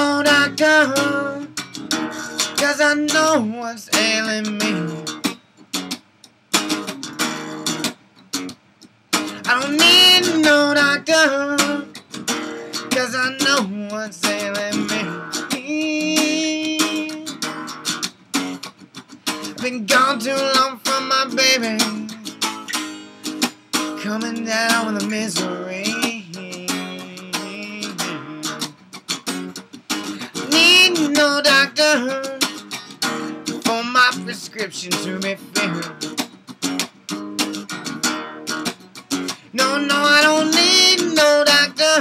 no doctor, cause I know what's ailing me. I don't need no doctor, cause I know what's ailing me. Been gone too long from my baby, coming down with the misery. Prescription to be filled. No, no, I don't need no doctor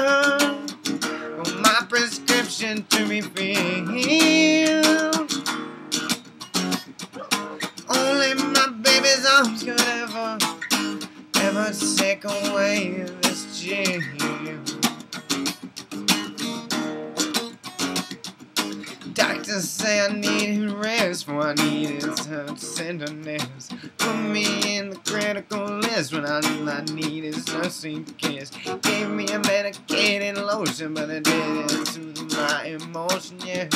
for my prescription to be filled. Only my baby's arms could ever, ever take away this chill. Doctors say I need rest, for I need is her tenderness. Put me in the critical list when all I need is nursing kiss. Gave me a medicated lotion, but it didn't soothe my emotion, yeah.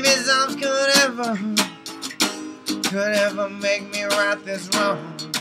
Baby's arms could ever, could ever make me right this wrong.